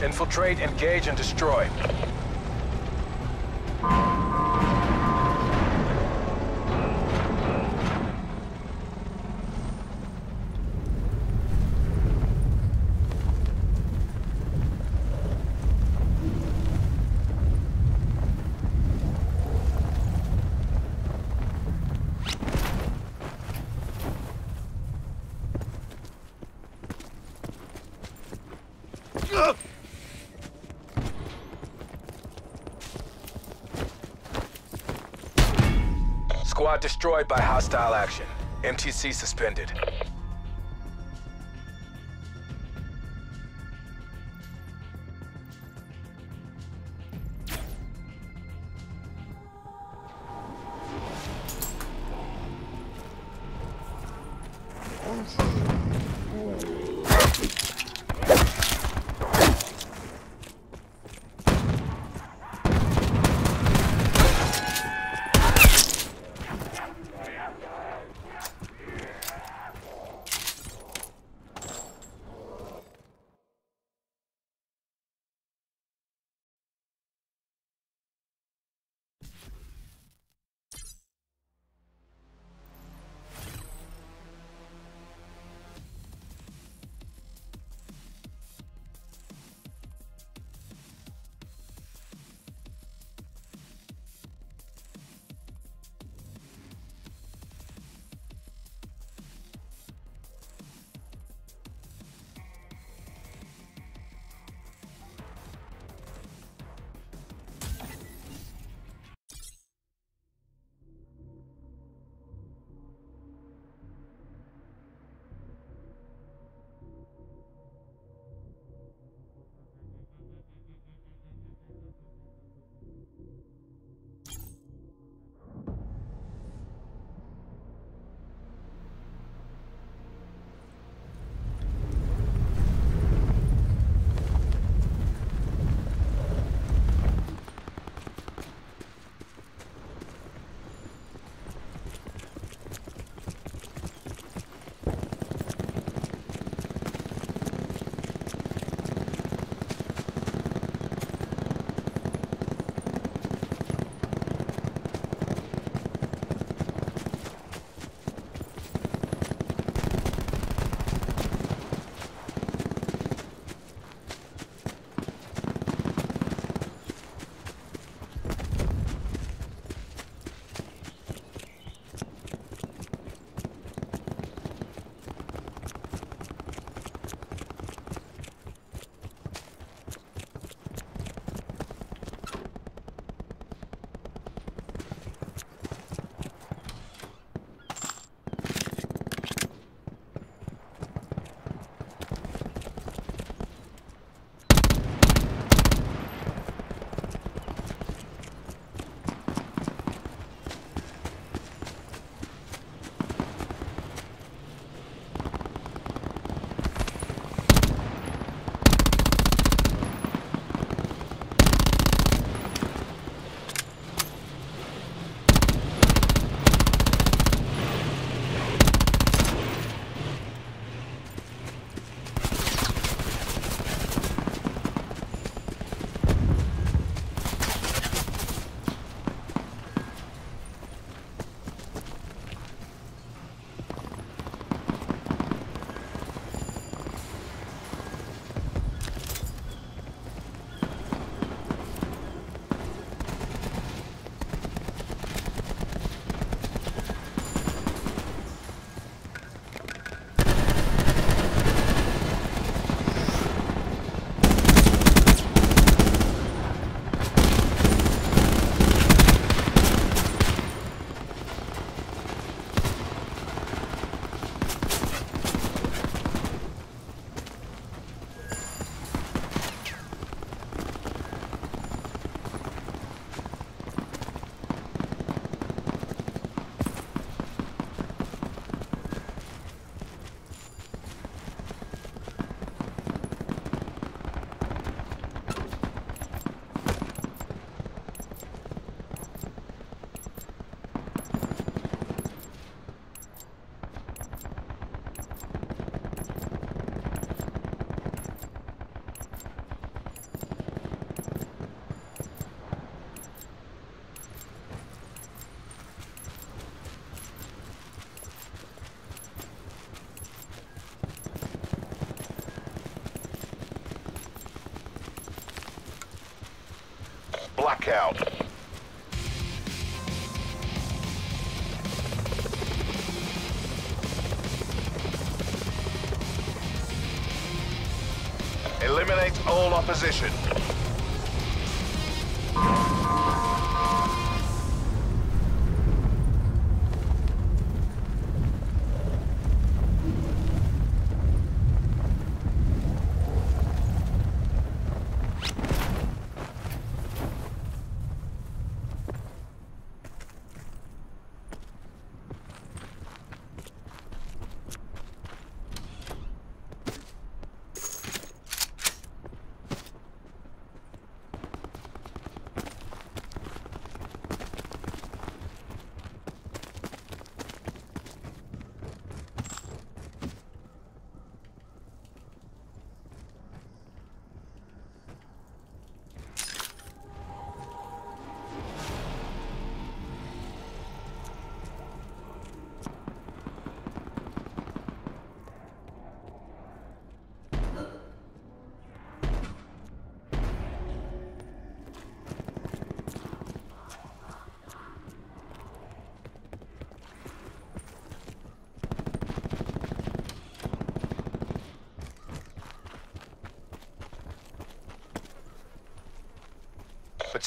Infiltrate, engage, and destroy. Squad destroyed by hostile action. MTC suspended. Blackout. Eliminate all opposition.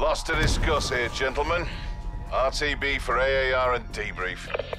Lots to discuss here, gentlemen. RTB for AAR and debrief.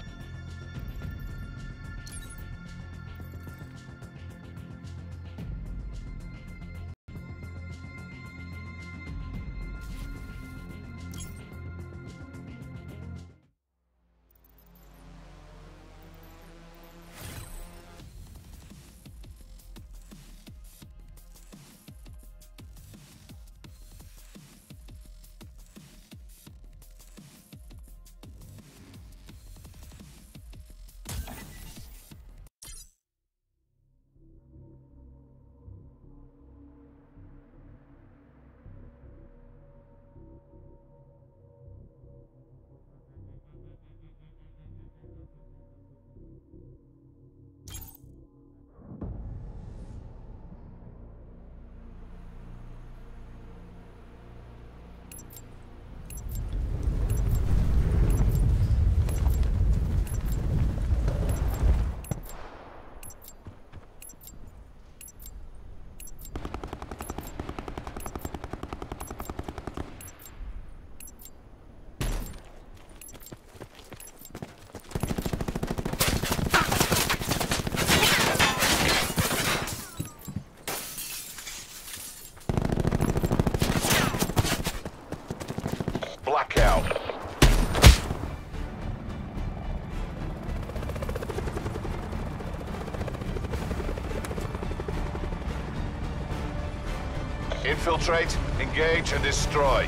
Infiltrate, engage, and destroy.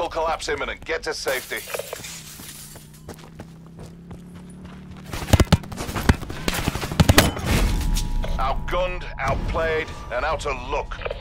rep. Circle collapse imminent. Get to safety. Outgunned, outplayed, and out of luck.